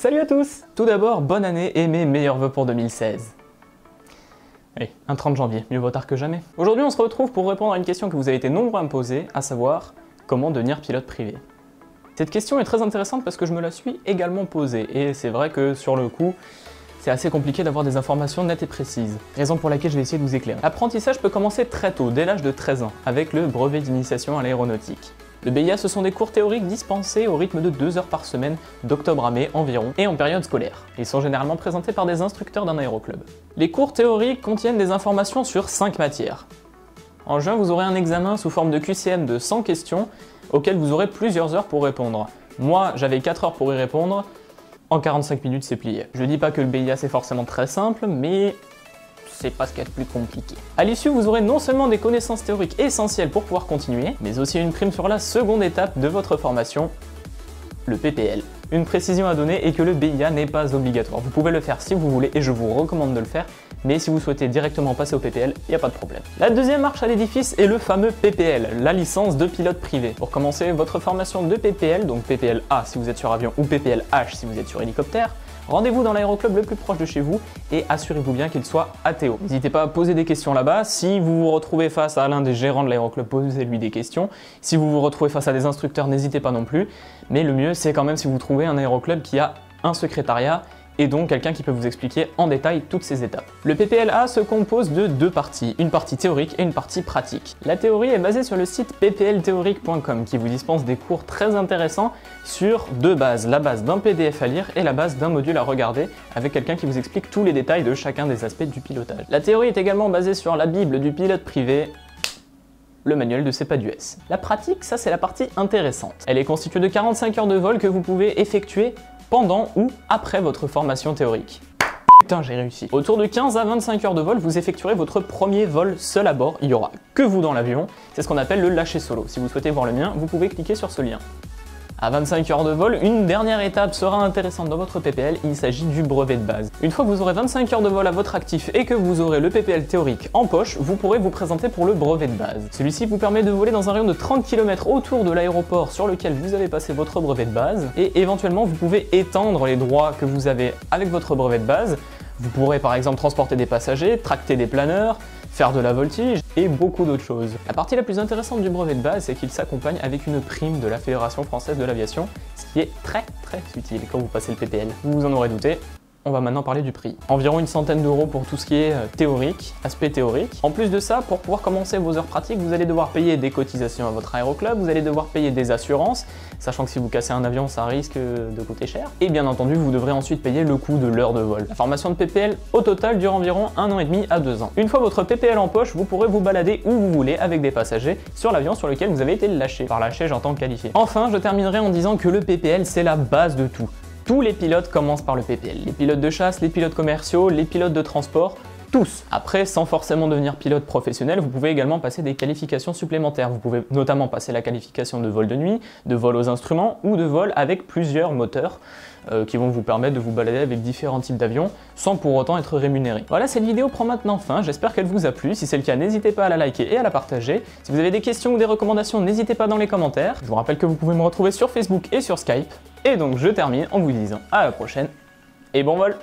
Salut à tous Tout d'abord, bonne année et mes meilleurs vœux pour 2016. Allez, un 30 janvier, mieux vaut tard que jamais. Aujourd'hui, on se retrouve pour répondre à une question que vous avez été nombreux à me poser, à savoir comment devenir pilote privé? Cette question est très intéressante parce que je me la suis également posée, et c'est vrai que sur le coup, c'est assez compliqué d'avoir des informations nettes et précises. Raison pour laquelle je vais essayer de vous éclairer. L'apprentissage peut commencer très tôt, dès l'âge de 13 ans, avec le brevet d'initiation à l'aéronautique. Le BIA, ce sont des cours théoriques dispensés au rythme de 2 heures par semaine, d'octobre à mai environ, et en période scolaire. Ils sont généralement présentés par des instructeurs d'un aéroclub. Les cours théoriques contiennent des informations sur 5 matières. En juin, vous aurez un examen sous forme de QCM de 100 questions, auxquelles vous aurez plusieurs heures pour répondre. Moi, j'avais 4 heures pour y répondre, en 45 minutes c'est plié. Je dis pas que le BIA c'est forcément très simple, mais c'est pas ce qu'il y a de plus compliqué. À l'issue, vous aurez non seulement des connaissances théoriques essentielles pour pouvoir continuer, mais aussi une prime sur la seconde étape de votre formation, le PPL. Une précision à donner est que le BIA n'est pas obligatoire. Vous pouvez le faire si vous voulez et je vous recommande de le faire, mais si vous souhaitez directement passer au PPL, il n'y a pas de problème. La deuxième marche à l'édifice est le fameux PPL, la licence de pilote privé. Pour commencer votre formation de PPL, donc PPL A si vous êtes sur avion ou PPL H si vous êtes sur hélicoptère, Rendez-vous dans l'aéroclub le plus proche de chez vous et assurez-vous bien qu'il soit ATO. N'hésitez pas à poser des questions là-bas. Si vous vous retrouvez face à l'un des gérants de l'aéroclub, posez-lui des questions. Si vous vous retrouvez face à des instructeurs, n'hésitez pas non plus. Mais le mieux, c'est quand même si vous trouvez un aéroclub qui a un secrétariat et donc quelqu'un qui peut vous expliquer en détail toutes ces étapes. Le PPLA se compose de deux parties, une partie théorique et une partie pratique. La théorie est basée sur le site pplthéorique.com qui vous dispense des cours très intéressants sur deux bases, la base d'un PDF à lire et la base d'un module à regarder avec quelqu'un qui vous explique tous les détails de chacun des aspects du pilotage. La théorie est également basée sur la Bible du pilote privé, le manuel de CEPA-du-S. La pratique, ça c'est la partie intéressante. Elle est constituée de 45 heures de vol que vous pouvez effectuer pendant ou après votre formation théorique. Putain, j'ai réussi. Autour de 15 à 25 heures de vol, vous effectuerez votre premier vol seul à bord. Il y aura que vous dans l'avion. C'est ce qu'on appelle le lâcher solo. Si vous souhaitez voir le mien, vous pouvez cliquer sur ce lien. À 25 heures de vol, une dernière étape sera intéressante dans votre PPL, il s'agit du brevet de base. Une fois que vous aurez 25 heures de vol à votre actif et que vous aurez le PPL théorique en poche, vous pourrez vous présenter pour le brevet de base. Celui-ci vous permet de voler dans un rayon de 30 km autour de l'aéroport sur lequel vous avez passé votre brevet de base, et éventuellement vous pouvez étendre les droits que vous avez avec votre brevet de base. Vous pourrez par exemple transporter des passagers, tracter des planeurs, faire de la voltige et beaucoup d'autres choses. La partie la plus intéressante du brevet de base, c'est qu'il s'accompagne avec une prime de la Fédération Française de l'Aviation, ce qui est très très utile quand vous passez le PPL. Vous vous en aurez douté, on va maintenant parler du prix. Environ une centaine d'euros pour tout ce qui est euh, théorique, aspect théorique. En plus de ça, pour pouvoir commencer vos heures pratiques, vous allez devoir payer des cotisations à votre aéroclub, vous allez devoir payer des assurances, sachant que si vous cassez un avion, ça risque de coûter cher. Et bien entendu, vous devrez ensuite payer le coût de l'heure de vol. La formation de PPL au total dure environ un an et demi à deux ans. Une fois votre PPL en poche, vous pourrez vous balader où vous voulez avec des passagers sur l'avion sur lequel vous avez été lâché. Par lâché, j'entends qualifié. Enfin, je terminerai en disant que le PPL, c'est la base de tout. Tous les pilotes commencent par le PPL. Les pilotes de chasse, les pilotes commerciaux, les pilotes de transport, tous. Après, sans forcément devenir pilote professionnel, vous pouvez également passer des qualifications supplémentaires. Vous pouvez notamment passer la qualification de vol de nuit, de vol aux instruments ou de vol avec plusieurs moteurs euh, qui vont vous permettre de vous balader avec différents types d'avions sans pour autant être rémunéré. Voilà, cette vidéo prend maintenant fin. J'espère qu'elle vous a plu. Si c'est le cas, n'hésitez pas à la liker et à la partager. Si vous avez des questions ou des recommandations, n'hésitez pas dans les commentaires. Je vous rappelle que vous pouvez me retrouver sur Facebook et sur Skype. Et donc je termine en vous disant à la prochaine et bon vol